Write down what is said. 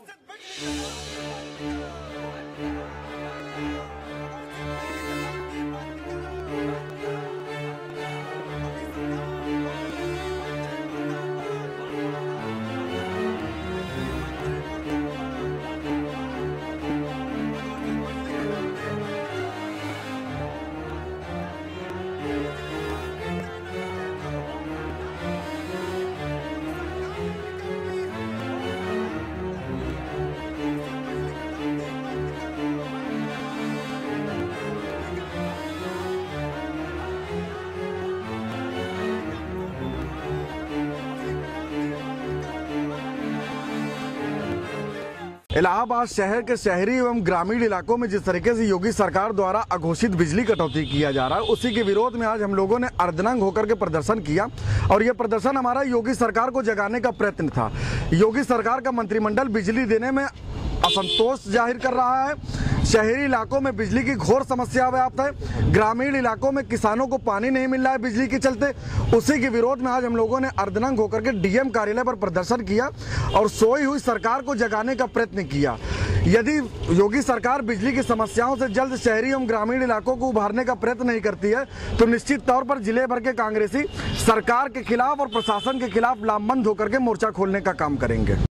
What's the Allahabad शहर के शहरी एवं ग्रामीण इलाकों में जिस तरीके से योगी सरकार द्वारा अघोषित बिजली कटौती किया जा रहा है, उसी के विरोध में आज हम लोगों ने अर्धनंग होकर के प्रदर्शन किया। और यह प्रदर्शन हमारा योगी सरकार को जगाने का प्रयत्न था। योगी सरकार का मंत्रिमंडल बिजली देने में असंतोष ज़ाहिर कर रहा है। शहरी इलाकों में बिजली की घोर समस्या व्याप्त है। ग्रामीण इलाकों में किसानों को पानी नहीं मिल रहा है बिजली के चलते। उसी के विरोध में आज हम लोगों ने अर्धनंग होकर के डीएम कार्यालय पर प्रदर्शन किया और सोई हुई सरकार को जगाने का प्रयत्न किया। यदि योगी सरकार बिजली की समस्याओं से जल्द शहरी एवं ग्रामीण इलाकों को उभारने का प्रयत्न नहीं करती है तो निश्चित तौर पर ज़िले भर के कांग्रेसी सरकार के खिलाफ और प्रशासन के खिलाफ लामबंद होकर के मोर्चा खोलने का काम करेंगे।